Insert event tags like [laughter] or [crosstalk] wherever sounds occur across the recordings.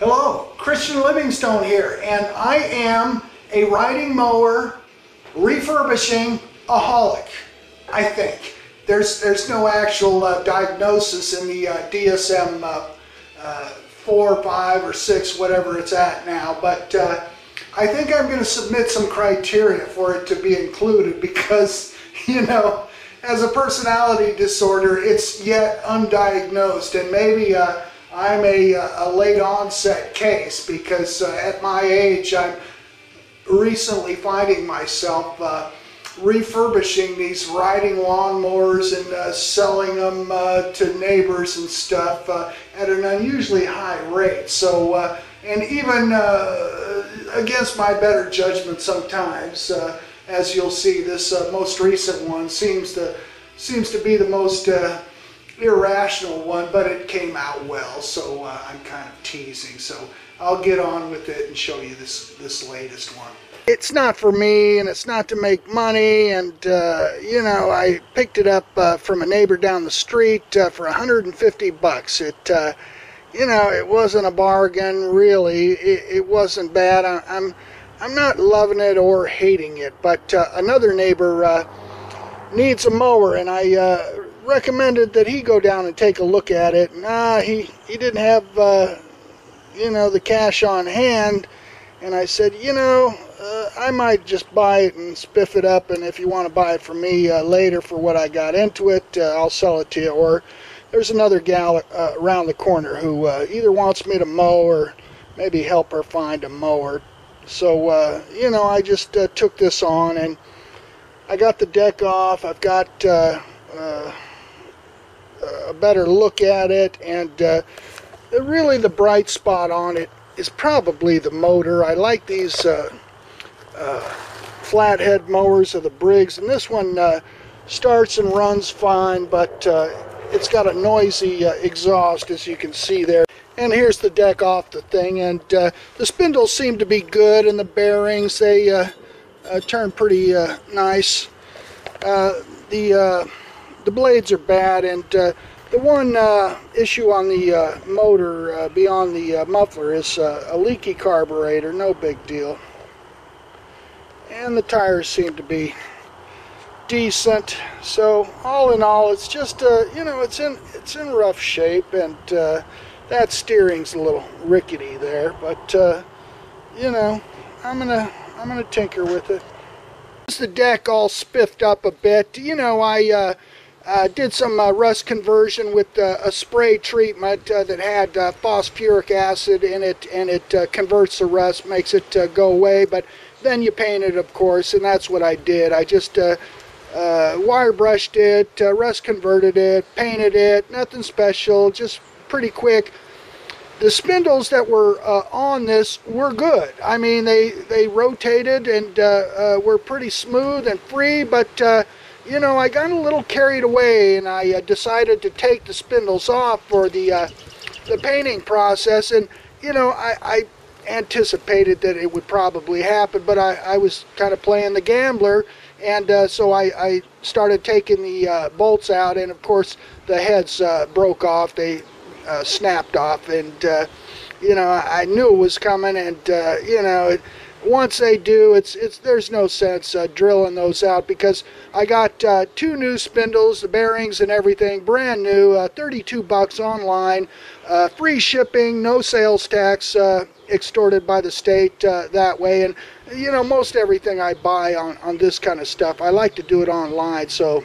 Hello, Christian Livingstone here, and I am a riding mower refurbishing aholic, I think. There's, there's no actual uh, diagnosis in the uh, DSM uh, uh, 4, 5, or 6, whatever it's at now, but uh, I think I'm going to submit some criteria for it to be included [laughs] because, you know, as a personality disorder, it's yet undiagnosed, and maybe uh, I'm a, a, late onset case because uh, at my age, I'm recently finding myself uh, refurbishing these riding lawnmowers and uh, selling them uh, to neighbors and stuff uh, at an unusually high rate. So, uh, and even against my better judgment sometimes, as you'll see, this most recent one seems to seems to be the most irrational one, but it came out well. So I'm kind of teasing. So I'll get on with it and show you this this latest one it's not for me and it's not to make money and uh, you know I picked it up uh, from a neighbor down the street uh, for 150 bucks it uh, you know it wasn't a bargain really it, it wasn't bad I, am I'm not loving it or hating it but uh, another neighbor uh, needs a mower and I recommended that he go down and take a look at it nah he he didn't have you know the cash on hand and I said you know uh, I might just buy it and spiff it up, and if you want to buy it from me uh, later for what I got into it, uh, I'll sell it to you. Or there's another gal uh, around the corner who uh, either wants me to mow or maybe help her find a mower. So, uh, you know, I just took this on and I got the deck off. I've got a better look at it, and really the bright spot on it is probably the motor. I like these uh, flathead mowers of the Briggs, and this one uh, starts and runs fine, but uh, it's got a noisy uh, exhaust, as you can see there. And here's the deck off the thing, and uh, the spindles seem to be good, and the bearings, they uh, turn pretty nice. the, the blades are bad, and the one uh, issue on the uh, motor uh, beyond the muffler is a leaky carburetor, no big deal. And the tires seem to be decent. So all in all it's just uh, you know it's in it's in rough shape and uh, that steering's a little rickety there but uh, you know I'm gonna I'm gonna tinker with it. The deck all spiffed up a bit? You know I uh, uh, did some uh, rust conversion with a spray treatment that had phosphoric acid in it and it converts the rust makes it go away but then you paint it, of course, and that's what I did. I just uh, uh, wire brushed it, uh, rust converted it, painted it, nothing special, just pretty quick. The spindles that were uh, on this were good. I mean, they, they rotated and uh, uh, were pretty smooth and free, but you know, I got a little carried away and I decided to take the spindles off for the, the painting process. And, you know, I, I anticipated that it would probably happen, but I, I was kind of playing the gambler, and uh, so I, I, started taking the uh, bolts out, and of course the heads uh, broke off, they uh, snapped off, and uh, you know I knew it was coming, and uh, you know it, once they do, it's it's there's no sense drilling those out because I got two new spindles, the bearings and everything, brand new, 32 bucks online, free shipping, no sales tax extorted by the state uh, that way. And, you know, most everything I buy on, on this kind of stuff, I like to do it online. So,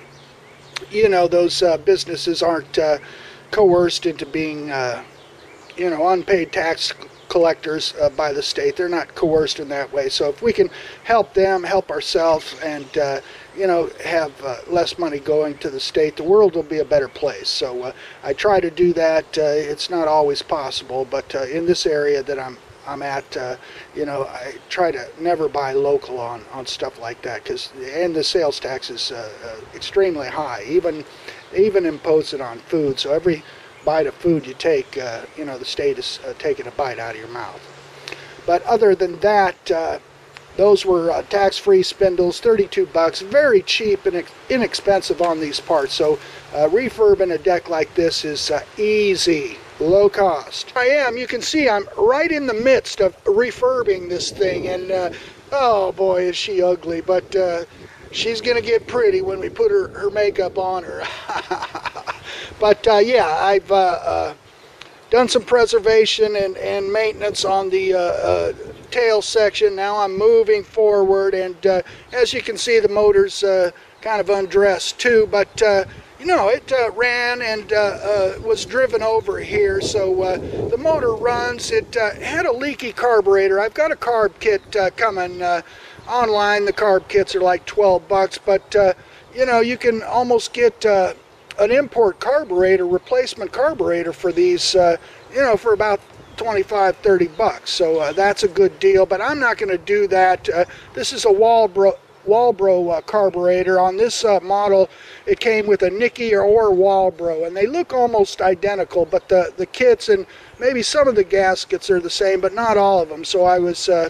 you know, those uh, businesses aren't uh, coerced into being, uh, you know, unpaid tax collectors uh, by the state. They're not coerced in that way. So if we can help them, help ourselves, and uh, you know have uh, less money going to the state, the world will be a better place. So uh, I try to do that. Uh, it's not always possible, but uh, in this area that I'm I'm at, you know, I try to never buy local on, on stuff like that because and the sales tax is extremely high. Even even impose it on food. So every bite of food you take, uh, you know, the state is uh, taking a bite out of your mouth. But other than that, uh, those were tax-free spindles, 32 bucks, very cheap and inexpensive on these parts. So refurbing a deck like this is easy. low cost. I am, you can see I'm right in the midst of refurbing this thing and uh, oh boy is she ugly, but uh, she's gonna get pretty when we put her, her makeup on her. [laughs] but uh, yeah, I've uh, uh, done some preservation and, and maintenance on the uh, tail section. Now I'm moving forward and as you can see the motor's kind of undressed too, but you know, it uh, ran and uh, uh, was driven over here, so uh, the motor runs. It uh, had a leaky carburetor. I've got a carb kit uh, coming online. The carb kits are like 12 bucks, but you know, you can almost get an import carburetor, replacement carburetor for these, you know, for about 25 30 bucks so that's a good deal but I'm not going to do that this is a Walbro Walbro uh, carburetor. On this uh, model, it came with a Nikki or, or Walbro, and they look almost identical, but the, the kits and maybe some of the gaskets are the same, but not all of them. So I was uh,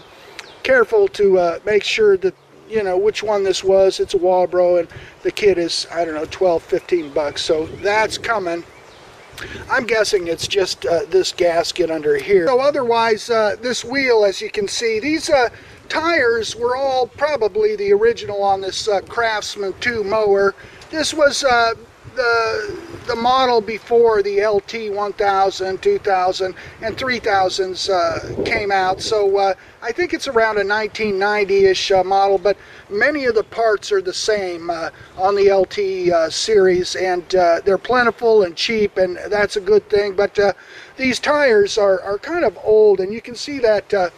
careful to uh, make sure that, you know, which one this was. It's a Walbro, and the kit is, I don't know, 12, 15 bucks. So that's coming. I'm guessing it's just uh, this gasket under here. So otherwise, uh, this wheel, as you can see, these uh, tires were all probably the original on this uh, Craftsman 2 mower. This was uh, the the model before the LT 1000, 2000, and 3000s uh, came out. So uh, I think it's around a 1990-ish uh, model, but many of the parts are the same uh, on the LT uh, series, and uh, they're plentiful and cheap, and that's a good thing. But these tires are, are kind of old, and you can see that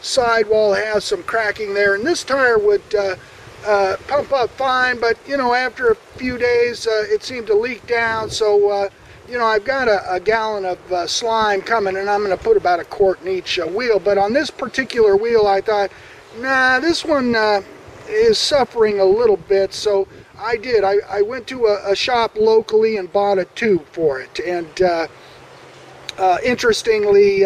sidewall has some cracking there and this tire would uh, pump up fine but you know after a few days uh, it seemed to leak down. So uh, you know I've got a, a gallon of uh, slime coming and I'm going to put about a quart in each uh, wheel. But on this particular wheel I thought nah this one is suffering a little bit. So I did. I, I went to a, a, shop locally and bought a tube for it. And interestingly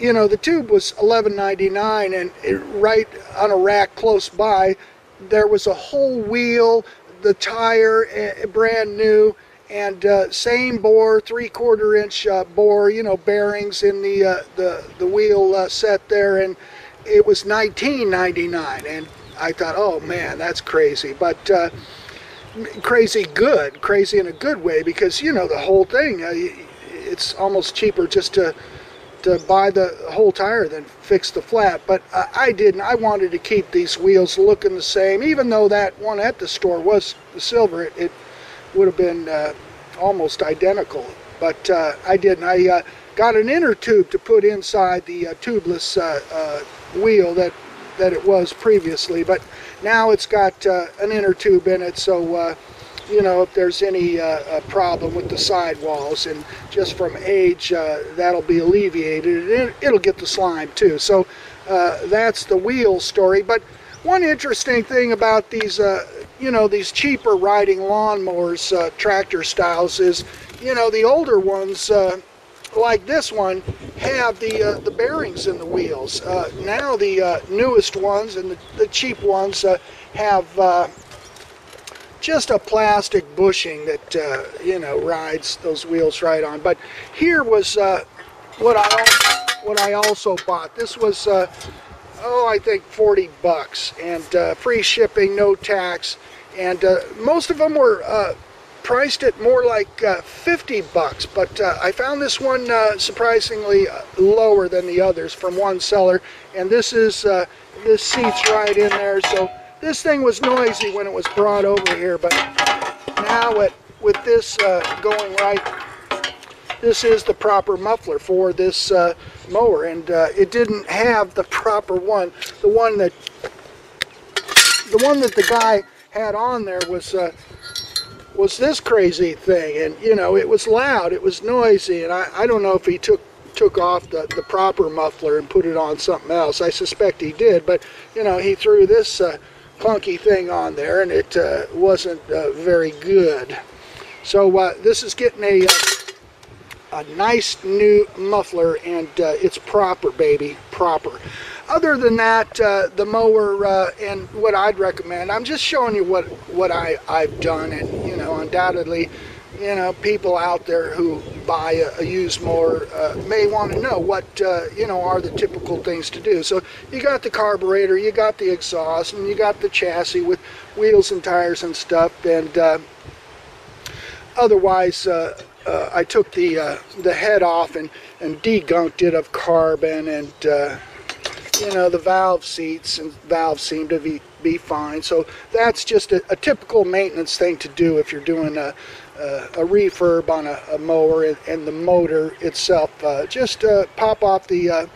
you know, the tube was $11.99 and it, right on a rack close by, there was a whole wheel, the tire, uh, brand new, and uh, same bore, three-quarter inch uh, bore, you know, bearings in the uh, the the wheel uh, set there, and it was 19.99. And I thought, oh man, that's crazy, but crazy good, crazy in a good way, because you know the whole thing, it's almost cheaper just to to buy the whole tire than fix the flat. But uh, I didn't. I wanted to keep these wheels looking the same, even though that one at the store was the silver. It, it would have been uh, almost identical. But uh, I didn't. I uh, got an inner tube to put inside the uh, tubeless uh, wheel that that it was previously. But now it's got an inner tube in it, so you know, if there's any uh, problem with the sidewalls. And just from age, uh, that'll be alleviated. And it'll get the slime too. So uh, that's the wheel story. But one interesting thing about these, uh, you know, these cheaper riding lawnmowers, uh, tractor styles, is, you know, the older ones, uh, like this one, have the the bearings in the wheels. now the newest ones and the, the cheap ones have just a plastic bushing that uh, you know rides those wheels right on. But here was uh, what I what I also bought. This was uh, oh I think 40 bucks and uh, free shipping, no tax, and uh, most of them were uh, priced at more like 50 bucks. But I found this one surprisingly lower than the others from one seller, and this is this seats right in there so this thing was noisy when it was brought over here, but now it, with this uh, going right, this is the proper muffler for this uh, mower, and uh, it didn't have the proper one. The one that the one that the guy had on there was uh, was this crazy thing, and you know it was loud, it was noisy, and I, I don't know if he took took off the, the proper muffler and put it on something else. I suspect he did, but you know he threw this uh, clunky thing on there and it uh, wasn't uh, very good. So uh, this is getting a, uh, a nice new muffler and uh, it's proper baby, proper. Other than that, uh, the mower and what I'd recommend, I'm just showing you what, what I, I've done and you know undoubtedly you know, people out there who buy a, a used mower uh, may want to know what, uh, you know, are the typical things to do. So you got the carburetor, you got the exhaust, and you got the chassis with wheels and tires and stuff. And uh, otherwise, uh, uh, I took the uh, the head off and, and degunked it of carbon and you know the valve seats and valves seem to be, be fine so that's just a, a typical maintenance thing to do if you're doing a, uh, a refurb on a, a mower and, and, the motor itself. Uh, just uh, pop off the uh,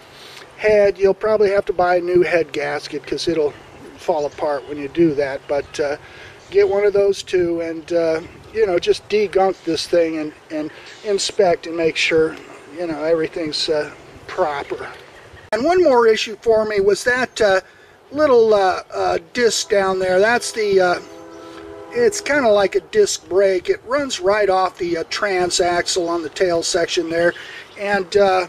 head. You'll probably have to buy a new head gasket because it'll fall apart when you do that. But uh, get one of those too and you know just degunk this thing and, and inspect and make sure you know everything's proper. And one more issue for me was that little disc down there. That's the it's kind of like a disc brake. It runs right off the uh, transaxle on the tail section there, and uh,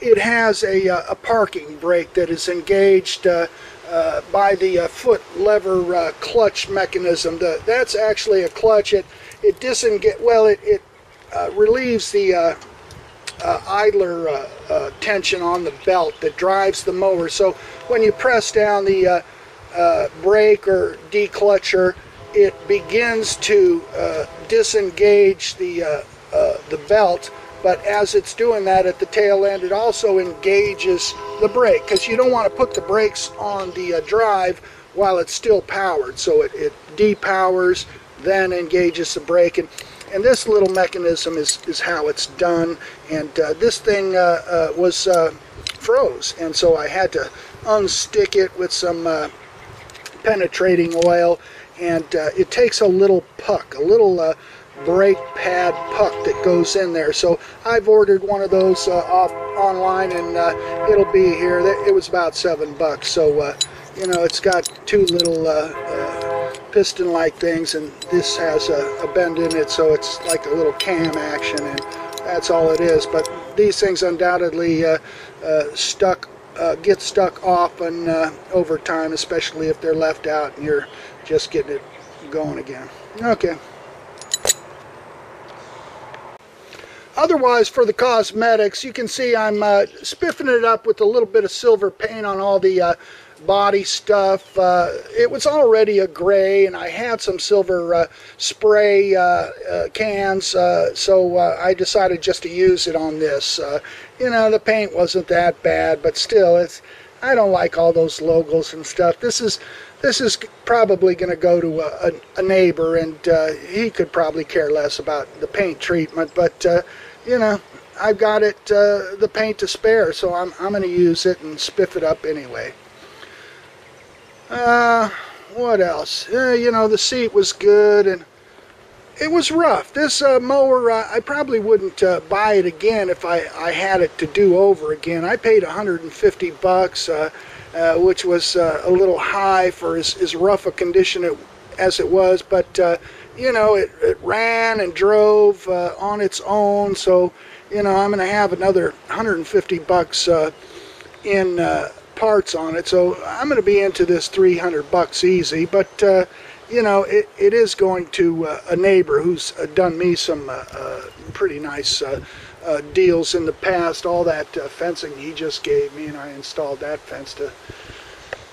it has a, uh, a, parking brake that is engaged uh, uh, by the uh, foot lever clutch mechanism. The, that's actually a clutch. It it disengage well. It it relieves the idler tension on the belt that drives the mower. So when you press down the brake or declutcher it begins to uh, disengage the, uh, uh, the belt, but as it's doing that at the tail end, it also engages the brake because you don't want to put the brakes on the uh, drive while it's still powered. So it, it depowers, then engages the brake. And, and this little mechanism is, is how it's done. And uh, this thing uh, was froze, and so I had to unstick it with some penetrating oil and uh, it takes a little puck, a little uh, brake pad puck that goes in there. So I've ordered one of those uh, off online, and uh, it'll be here. It was about seven bucks. So uh, you know, it's got two little uh, piston-like things, and this has a, a, bend in it, so it's like a little cam action, and that's all it is. But these things undoubtedly stuck. get stuck often over time, especially if they're left out and you're just getting it going again. Okay. Otherwise, for the cosmetics, you can see I'm uh, spiffing it up with a little bit of silver paint on all the uh, body stuff. Uh, it was already a gray, and I had some silver uh, spray uh, uh, cans, so I decided just to use it on this. you know, the paint wasn't that bad, but still, it's I don't like all those logos and stuff. This is this is probably going to go to a, a, a neighbor, and uh, he could probably care less about the paint treatment. But uh, you know, I've got it uh, the paint to spare, so I'm I'm going to use it and spiff it up anyway. Uh, what else? Uh, you know, the seat was good and it was rough. This uh, mower, uh, I probably wouldn't uh, buy it again if I, I had it to do over again. I paid 150 bucks, uh, uh, which was uh, a little high for as, as rough a condition it, as it was, but you know, it, it ran and drove on its own, so you know, I'm going to have another 150 bucks in parts on it, so I'm going to be into this 300 bucks easy, but you know, it, it is going to uh, a neighbor who's uh, done me some uh, uh pretty nice uh, uh, deals in the past. All that fencing he just gave me, and I installed that fence to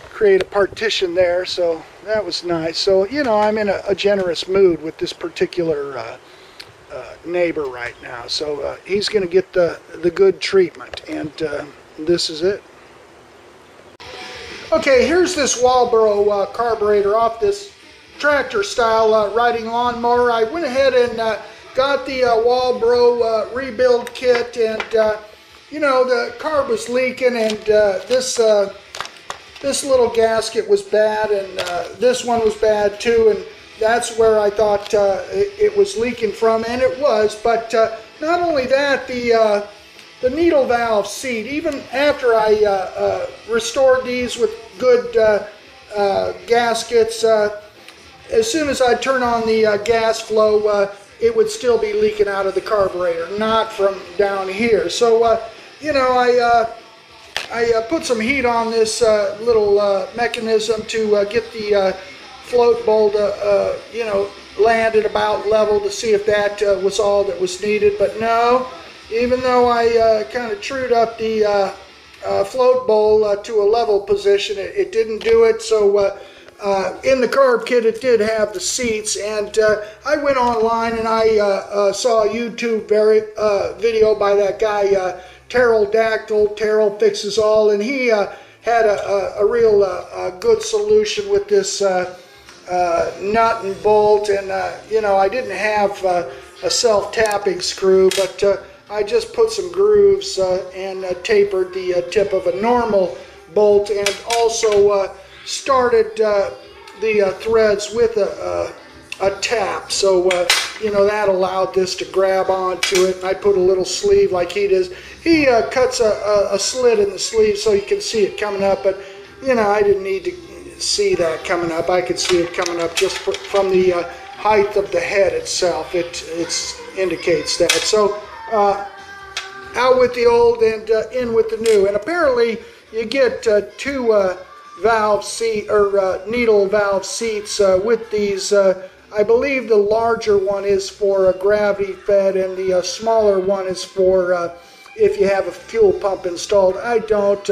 create a partition there, so that was nice. So, you know, I'm in a, a generous mood with this particular neighbor right now. So he's going to get the, the good treatment, and this is it. Okay, here's this Walbro carburetor off this tractor style uh, riding lawnmower. I went ahead and uh, got the uh, Walbro uh, rebuild kit and uh, you know the carb was leaking and uh, this this little gasket was bad and this one was bad too and that's where I thought it, it, was leaking from and it was but not only that the the needle valve seat even after I restored these with good gaskets as soon as I turn on the uh, gas flow, uh, it would still be leaking out of the carburetor, not from down here. So, uh, you know, I, uh, I uh, put some heat on this uh, little mechanism to get the float bowl to, you know, landed about level to see if that was all that was needed. But no, even though I kind of trued up the float bowl to a level position, it, it, didn't do it. So uh, in the carb kit, it did have the seats, and I went online and I saw a YouTube very, video by that guy, Taryl Dactyl. Taryl fixes all, and he had a, a, a real a good solution with this uh, nut and bolt and uh, you know I didn't have uh, a self-tapping screw but uh, I just put some grooves uh, and uh, tapered the tip of a normal bolt and also started the threads with a, a, a tap so you know that allowed this to grab onto it and I put a little sleeve like he does he cuts a, a, slit in the sleeve so you can see it coming up but you know I didn't need to see that coming up. I could see it coming up just from the uh, height of the head itself. It it's indicates that. So uh, out with the old and uh, in with the new. And apparently you get uh, two uh, valve seat or uh, needle valve seats with these. I believe the larger one is for a gravity fed and the smaller one is for if you have a fuel pump installed. I don't.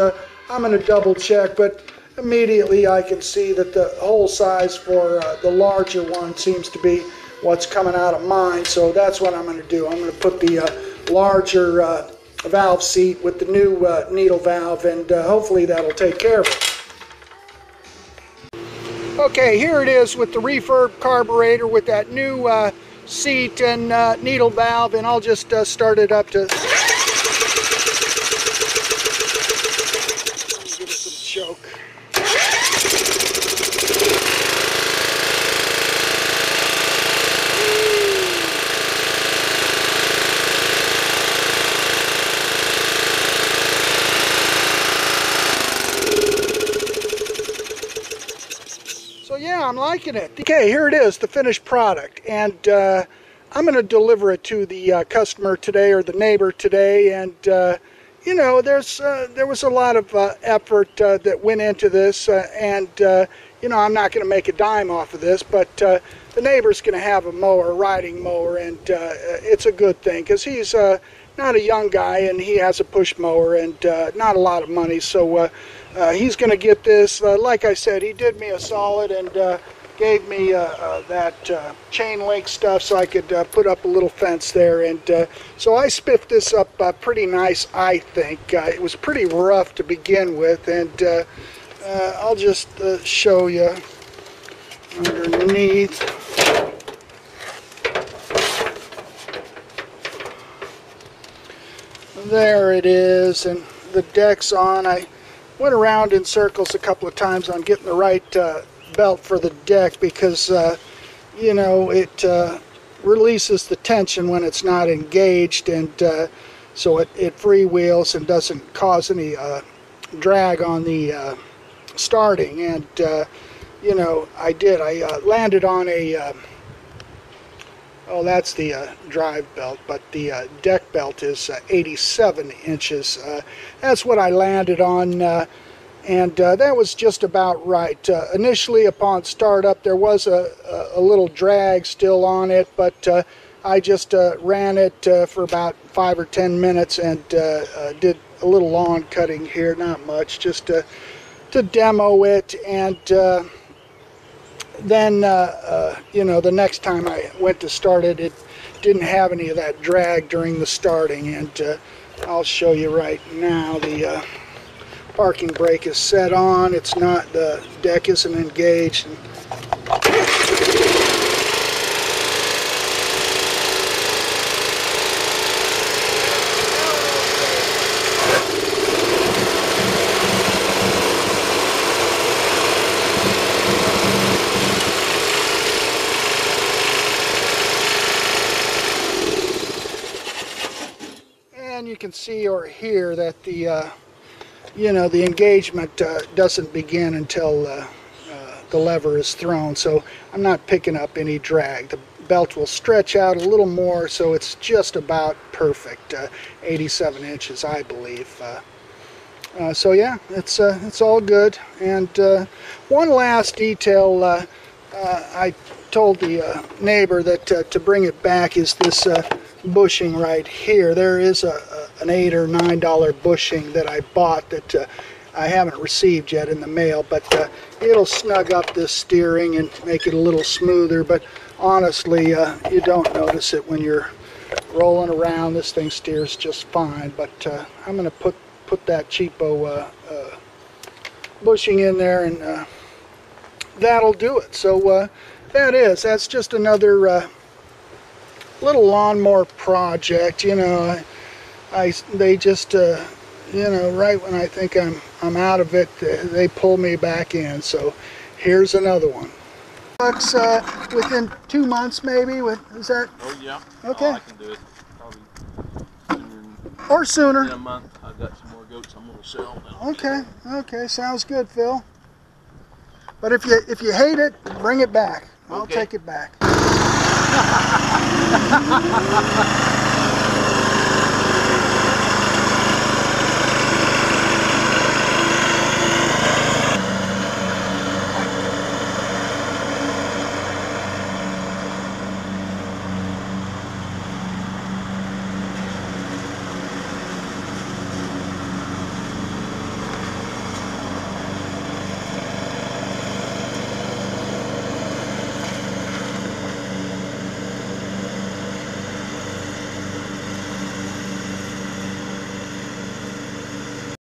I'm going to double check, but immediately I can see that the hole size for uh, the larger one seems to be what's coming out of mine. So that's what I'm going to do. I'm going to put the uh, larger uh, valve seat with the new uh, needle valve and uh, hopefully that'll take care of it. Okay, here it is with the refurb carburetor with that new uh, seat and needle valve and I'll just start it up to Okay, here it is, the finished product. And uh, I'm going to deliver it to the uh, customer today or the neighbor today. And, uh, you know, there's uh, there was a lot of uh, effort uh, that went into this. and, you know, I'm not going to make a dime off of this, but the neighbor's going to have a mower, a riding mower. And it's a good thing because he's not a young guy and he has a push mower and not a lot of money. So, uh, he's going to get this. Uh, like I said, he did me a solid and uh, gave me uh, uh, that uh, chain link stuff so I could put up a little fence there. And so I spiffed this up pretty nice, I think. it was pretty rough to begin with. And I'll just show you underneath. There it is. And the deck's on. I went around in circles a couple of times on getting the right uh, belt for the deck because uh, you know it uh, releases the tension when it's not engaged and uh, so it, it freewheels and doesn't cause any uh, drag on the uh, starting and you know I did I landed on a Oh, that's the uh, drive belt, but the uh, deck belt is uh, 87 inches. Uh, that's what I landed on, uh, and uh, that was just about right. initially, upon startup, there was a, a, little drag still on it, but I just ran it for about five or ten minutes and did a little lawn cutting here, not much, just to, to demo it and then, uh, uh, you know, the next time I went to start it, it didn't have any of that drag during the starting. And uh, I'll show you right now. The uh, parking brake is set on. It's not, the deck isn't engaged. And you can see or hear that the uh, you know the engagement uh, doesn't begin until uh, uh, the lever is thrown. So I'm not picking up any drag. The belt will stretch out a little more so it's just about perfect uh, 87 inches I believe uh, so yeah it's it's all good. And one last detail I told the neighbor that to bring it back is this bushing right here. There is a, a an eight or nine dollar bushing that I bought that uh, I haven't received yet in the mail, but uh, it'll snug up this steering and make it a little smoother. But honestly, uh, you don't notice it when you're rolling around. This thing steers just fine. But uh, I'm going to put put that cheapo uh, uh, bushing in there, and uh, that'll do it. So that is that's just another little lawnmower project. You know, I, they just uh, you know right when I think I'm I'm out of it, they pull me back in. So here's another one. Bucks uh, within two months maybe. With is that Oh yeah. Okay. I can do it sooner or than, sooner? in a month. I've got some more goats I'm gonna sell. now. Okay, okay, sounds good, Phil. But if you if you hate it, bring it back. I'll Okay. take it back. [laughs]